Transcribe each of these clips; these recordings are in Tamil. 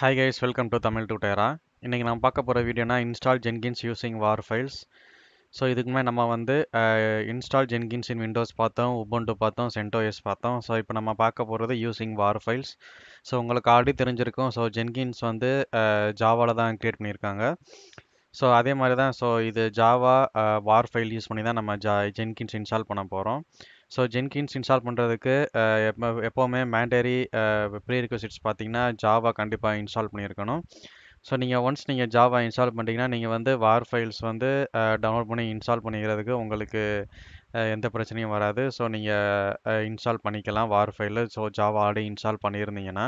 Hi guys welcome to Tamil டுடேரா இன்றைக்கி நம்ம பார்க்க போகிற வீடியோனா இன்ஸ்டால் ஜென்கின்ஸ் யூசிங் வார் ஃபைல்ஸ் ஸோ இதுக்குமே நம்ம வந்து இன்ஸ்டால் ஜென்கின்ஸ் இன் விண்டோஸ் பார்த்தோம் உபோண்டு பார்த்தோம் சென்டோஎஸ் பார்த்தோம். ஸோ இப்போ நம்ம பார்க்க போகிறது யூசிங் வார் ஃபைல்ஸ் ஸோ உங்களுக்கு ஆல்ரெடி தெரிஞ்சிருக்கும். ஸோ ஜென்கின்ஸ் வந்து ஜாவாவில் தான் க்ரியேட் பண்ணியிருக்காங்க. ஸோ அதே மாதிரி தான் ஸோ இது ஜாவா வார் ஃபைல் யூஸ் பண்ணி தான் நம்ம ஜா ஜென்கின்ஸ் இன்ஸ்டால் பண்ண போகிறோம் ஸோ ஜென்கின்ஸ் இன்ஸ்டால் பண்ணுறதுக்கு எப்போ எப்போவுமே மேண்டரி ப்ரீ ரிக்வசிட்ஸ் பார்த்தீங்கன்னா ஜாவா கண்டிப்பாக இன்ஸ்டால் பண்ணியிருக்கணும். ஸோ நீங்கள் ஒன்ஸ் நீங்கள் ஜாவா இன்ஸ்டால் பண்ணிட்டீங்கன்னா நீங்கள் வந்து வார் ஃபைல்ஸ் வந்து டவுன்லோட் பண்ணி இன்ஸ்டால் பண்ணிக்கிறதுக்கு உங்களுக்கு எந்த பிரச்சனையும் வராது. ஸோ நீங்கள் இன்ஸ்டால் பண்ணிக்கலாம் வார் file so Java already install பண்ணியிருந்தீங்கன்னா.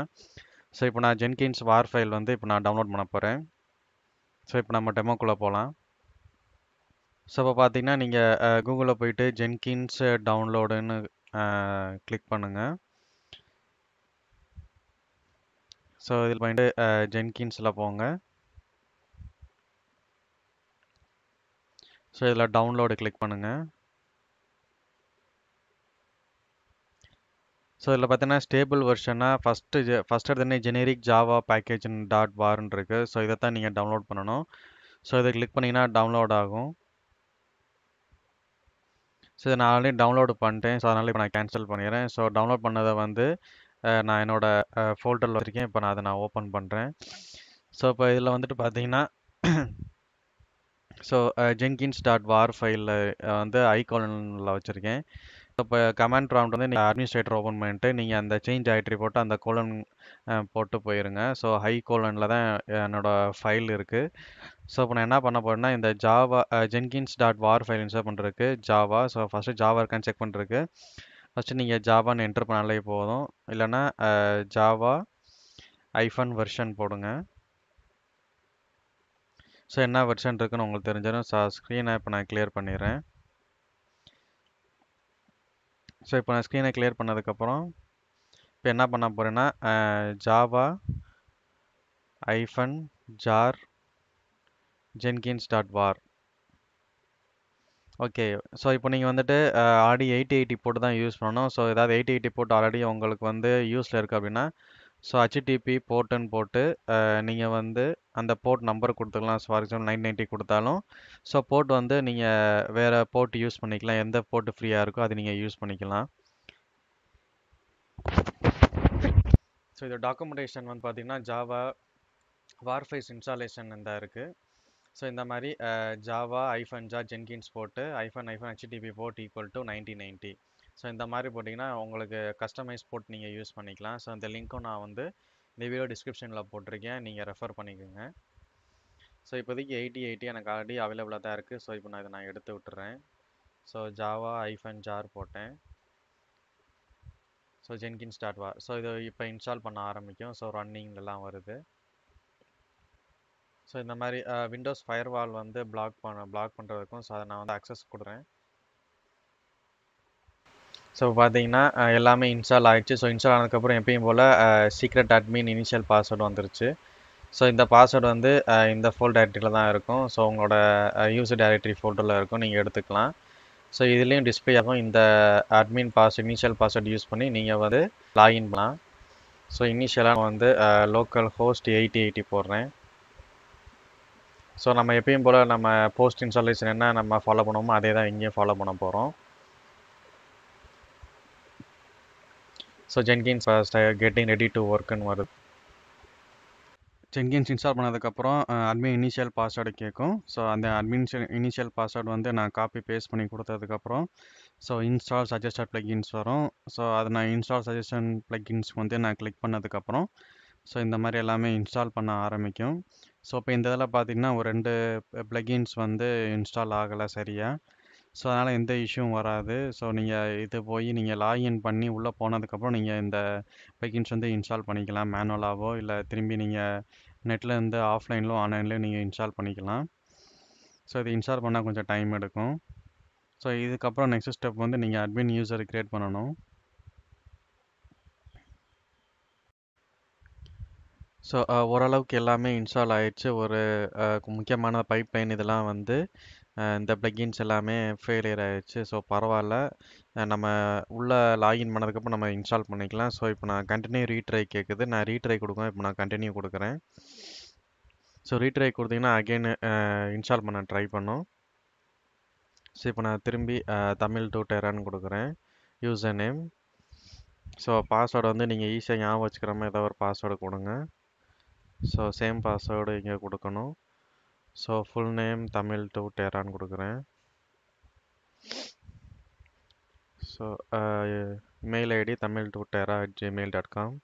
ஸோ இப்போ நான் ஜென்கின்ஸ் வார் ஃபைல் வந்து இப்போ நான் டவுன்லோட் பண்ண போகிறேன் ஸோ இப்போ நம்ம டெமோக்குள்ளே போகலாம். ஸோ இப்போ பார்த்தீங்கன்னா நீங்கள் கூகுளில் போயிட்டு ஜென்கின்ஸ் டவுன்லோடுன்னு கிளிக் பண்ணுங்கள் ஸோ இதில் போயிட்டு ஜென்கின்ஸில் போங்க. ஸோ இதில் டவுன்லோடு கிளிக் பண்ணுங்கள் ஸோ இதில் பார்த்தீங்கன்னா ஸ்டேபிள் வெர்ஷனாக ஃபஸ்ட்டு ஜெ ஃபஸ்ட் எடுத்தோடனே ஜெனரிக் ஜாவா பேக்கேஜ் டாட் பார்ன்னு இருக்குது ஸோ இதை தான் நீங்கள் டவுன்லோட் பண்ணணும். ஸோ இதை கிளிக் பண்ணிங்கன்னா டவுன்லோட் ஆகும். ஸோ இதை நான் ஆல்ரெடி டவுன்லோடு பண்ணிட்டேன். ஸோ அதனால் இப்போ நான் கேன்சல் பண்ணிடுறேன். ஸோ டவுன்லோட் பண்ணதை வந்து நான் என்னோடய ஃபோல்டரில் வச்சுருக்கேன். இப்போ நான் அதை நான் ஓப்பன் பண்ணுறேன் ஸோ இப்போ இதில் வந்துட்டு பார்த்தீங்கன்னா ஸோ ஜென்கின்ஸ் டாட் வார் ஃபைலில் வந்து ஐகாலனில் வச்சுருக்கேன். இப்போ கமாண்ட் ப்ராம்ப்ட் வந்து நீங்கள் அட்மினிஸ்ட்ரேட்டர் ஓப்பன் பண்ணிட்டு நீங்கள் அந்த சேஞ்ச் ஆகிட்ரி போட்டு அந்த கோலன் uh, போட்டு போயிருங்க. ஸோ ஹை கோலனில் தான் uh, என்னோடய ஃபைல் இருக்குது ஸோ இப்போ நான் என்ன பண்ண போகிறேன்னா இந்த ஜாவா ஜென்கின்ஸ் டாட் வார் ஃபைல் இன்ஸ்டால் பண்ணுறதுக்கு ஜாவா ஸோ ஃபஸ்ட்டு ஜாவா இருக்கான்னு செக் பண்ணுறதுக்கு ஃபஸ்ட்டு நீங்கள் ஜாவான்னு என்டர் பண்ணாலே போதும். இல்லைன்னா ஜாவா ஐஃபன் வெர்ஷன் போடுங்க. ஸோ என்ன வெர்ஷன் இருக்குன்னு உங்களுக்கு தெரிஞ்சிடும் ஸோ ஸ்க்ரீனை இப்போ நான் கிளியர் பண்ணிடுறேன். ஸோ இப்போ நான் ஸ்க்ரீனை கிளியர் பண்ணதுக்கப்புறம் இப்போ என்ன பண்ண போகிறேன்னா Java hyphen jar Jenkins dot வார் ஓகே ஸோ இப்போ நீங்கள் வந்துட்டு ஆடி எயிட்டி எயிட்டி போட்டு தான் யூஸ் பண்ணணும். ஸோ ஏதாவது எயிட்டி எயிட்டி போட்டு ஆல்ரெடி உங்களுக்கு வந்து யூஸில் இருக்குது அப்படின்னா ஸோ ஹச்டிபி போர்ட்டுன்னு போட்டு நீங்கள் வந்து அந்த போர்ட் நம்பர் கொடுத்துக்கலாம். So for example nine ninety கொடுத்தாலும் ஸோ போர்ட் வந்து நீங்கள் வேறு போர்ட் யூஸ் பண்ணிக்கலாம். எந்த போர்ட்டு ஃப்ரீயாக இருக்கோ அது நீங்கள் யூஸ் பண்ணிக்கலாம். ஸோ இது டாக்குமெண்டேஷன் வந்து பார்த்திங்கன்னா ஜாவா வார்ஃபைஸ் இன்ஸ்டாலேஷன் இந்த இருக்குது ஸோ இந்த மாதிரி ஜாவா ஐஃபன் ஜா ஜென்கின்ஸ் போட்டு hyphen hyphen HTTP port equal to nineteen ninety so இந்த மாதிரி போட்டிங்கன்னா உங்களுக்கு கஸ்டமைஸ் போட்டு நீங்கள் யூஸ் பண்ணிக்கலாம். ஸோ இந்த லிங்க்கும் நான் வந்து இந்த வீடியோ டிஸ்கிரிப்ஷனில் போட்டிருக்கேன். நீங்கள் ரெஃபர் பண்ணிக்கோங்க. ஸோ இப்போதைக்கு எயிட்டி எயிட்டி எனக்கு ஆல்ரெடி அவைலபிளாக தான் இருக்குது ஸோ இப்போ நான் இதை நான் எடுத்து விட்டுறேன். ஸோ ஜாவா ஐஃபன் ஜார் போட்டேன். ஸோ ஜென்கின் ஸ்டார்ட் வா ஸோ இது இப்போ இன்ஸ்டால் பண்ண ஆரம்பிக்கும். ஸோ ரன்னிங்லலாம் வருது. ஸோ இந்த மாதிரி விண்டோஸ் ஃபயர்வால் வந்து பிளாக் பண்ண பிளாக் பண்ணுறதுக்கும் ஸோ அதை நான் வந்து அக்சஸ் கொடுக்குறேன். ஸோ பார்த்தீங்கன்னா எல்லாமே இன்ஸ்டால் ஆகிடுச்சு ஸோ இன்ஸ்டால் ஆனதுக்கப்புறம் எப்பயும் போல் சீக்ரெட் அட்மின் இனிஷியல் பாஸ்வேர்டு வந்துருச்சு. ஸோ இந்த பாஸ்வேர்டு வந்து இந்த ஃபோல் டைரக்டரியில் தான் இருக்கும். ஸோ உங்களோட யூசர் டைரக்டரி ஃபோல்டரில் இருக்கும். நீங்கள் எடுத்துக்கலாம். ஸோ இதுலேயும் டிஸ்பிளே ஆகும். இந்த admin pass initial password use பண்ணி நீங்கள் வந்து லாகின் பண்ணலாம். ஸோ இனிஷியலாக வந்து லோக்கல் ஹோஸ்ட் எயிட்டி எயிட்டி போடுறேன். ஸோ நம்ம எப்பயும் போல் நம்ம போஸ்ட் இன்ஸ்டாலேஷன் என்ன நம்ம ஃபாலோ பண்ணுவோமோ அதே தான் இங்கேயும் ஃபாலோ பண்ண போகிறோம் so Jenkins getting ready to ஒர்க்குன்னு வருது ஜென்கின்ஸ் இன்ஸ்டால் பண்ணதுக்கப்புறம் அட்மின் இனிஷியல் பாஸ்வேர்டு கேட்கும் ஸோ அந்த அட்மின் இனிஷியல் பாஸ்வேர்டு வந்து நான் காப்பி பேஸ்ட் பண்ணி கொடுத்ததுக்கப்புறம் ஸோ இன்ஸ்டால் சஜஸ்டட் ப்ளகின்ஸ் வரும். ஸோ அது நான் இன்ஸ்டால் சஜஷன் ப்ளகின்ஸ் வந்து நான் கிளிக் பண்ணதுக்கப்புறம் ஸோ இந்த மாதிரி எல்லாமே இன்ஸ்டால் பண்ண ஆரம்பிக்கும். ஸோ இப்போ இந்த இதில் பார்த்தீங்கன்னா ஒரு ரெண்டு uh, ப்ளகின்ஸ் வந்து இன்ஸ்டால் ஆகலை சரியாக ஸோ அதனால் எந்த இஷ்யூவும் வராது. ஸோ நீங்கள் இது போய் நீங்கள் லாகின் பண்ணி உள்ளே போனதுக்கப்புறம் நீங்கள் இந்த பைக்கின்ஸ் வந்து இன்ஸ்டால் பண்ணிக்கலாம். மேனுவலாகவோ இல்லை திரும்பி நீங்கள் நெட்டில் இருந்து ஆஃப்லைன்லோ ஆன்லைன்லையும் நீங்கள் இன்ஸ்டால் பண்ணிக்கலாம். ஸோ இது இன்ஸ்டால் பண்ணால் கொஞ்சம் டைம் எடுக்கும். ஸோ இதுக்கப்புறம் நெக்ஸ்ட் ஸ்டெப் வந்து நீங்கள் அட்மின் யூசர் க்ரியேட் பண்ணணும். ஸோ ஓரளவுக்கு எல்லாமே இன்ஸ்டால் ஆகிடுச்சு ஒரு முக்கியமான பைப் லைன் இதெல்லாம் வந்து இந்த plugins எல்லாமே ஃபெயிலியர் ஆயிடுச்சு. ஸோ பரவாயில்ல நம்ம உள்ள லாகின் பண்ணதுக்கப்புறம் நம்ம இன்ஸ்டால் பண்ணிக்கலாம். ஸோ இப்போ நான் கண்டினியூ ரீட்ரை கேட்குது நான் ரீட்ரை கொடுக்குறேன் இப்போ நான் கண்டினியூ கொடுக்குறேன். ஸோ ரீட்ரை கொடுத்தீங்கன்னா அகெயின் இன்ஸ்டால் பண்ண ட்ரை பண்ணும். ஸோ இப்போ நான் திரும்பி தமிழ் டூ டெரான்னு கொடுக்குறேன். யூசர் நேம் ஸோ பாஸ்வேர்டு வந்து நீங்கள் ஈஸியாக ஞாபகம் வச்சுக்கிற மாதிரி ஏதாவது ஒரு பாஸ்வேர்டு கொடுங்க. ஸோ சேம் பாஸ்வேர்டு இங்கே கொடுக்கணும். ஸோ ஃபுல் நேம் தமிழ் டு டெரான்னு கொடுக்குறேன். ஸோ மெயில் ஐடி தமிழ் டு டெரா at Gmail dot com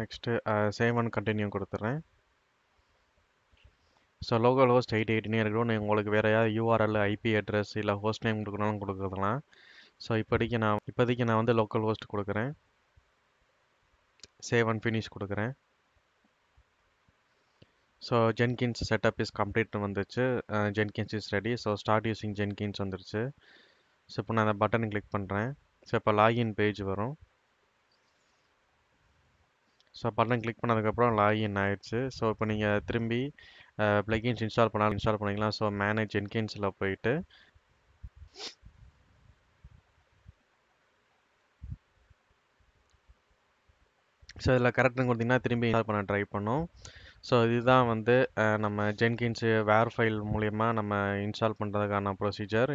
next save and continue கொடுத்துட்றேன் ஸோ லோக்கல் ஹோஸ்ட் எயிட் எயிட்டினே இருக்கணும் நீங்கள் உங்களுக்கு வேறு ஏதாவது யூஆர்எல் ஐபி அட்ரஸ் இல்லை ஹோஸ்ட் நேம் கொடுக்கணும்னு கொடுக்குறதுலாம் ஸோ இப்போதைக்கு நான் இப்போதைக்கு நான் வந்து லோக்கல் ஹோஸ்ட் கொடுக்குறேன். சேவ் அண்ட் ஃபினிஷ் கொடுக்குறேன். So Jenkins setup is complete வந்துருச்சு. Jenkins is ready so start using Jenkins வந்துருச்சு. ஸோ இப்போ நான் அந்த பட்டன் கிளிக் பண்ணுறேன் ஸோ இப்போ லாகின் பேஜ் வரும். ஸோ பட்டன் கிளிக் பண்ணதுக்கப்புறம் லாகின் ஆயிடுச்சு. ஸோ இப்போ நீங்கள் திரும்பி ப்ளகின்ஸ் இன்ஸ்டால் பண்ணாலும் இன்ஸ்டால் பண்ணிக்கலாம் ஸோ மேனேஜ் ஜென்கின்ஸில் போயிட்டு ஸோ இதில் கரெக்டுன்னு கொடுத்தீங்கன்னா திரும்பி இன்ஸ்டால் பண்ண ட்ரை பண்ணும். ஸோ இதுதான் வந்து நம்ம ஜென்கின்ஸு வேர் ஃபைல் மூலயமா நம்ம இன்ஸ்டால் பண்ணுறதுக்கான ப்ரொசீஜர்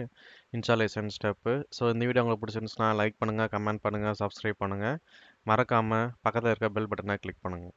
இன்ஸ்டாலேஷன் ஸ்டெப்பு ஸோ இந்த வீடியோ உங்களுக்கு பிடிச்சிருந்துச்சுன்னா லைக் பண்ணுங்கள் கமெண்ட் பண்ணுங்கள் சப்ஸ்கிரைப் பண்ணுங்கள் மறக்காமல் பக்கத்தில் இருக்க பெல் பட்டனை கிளிக் பண்ணுங்கள்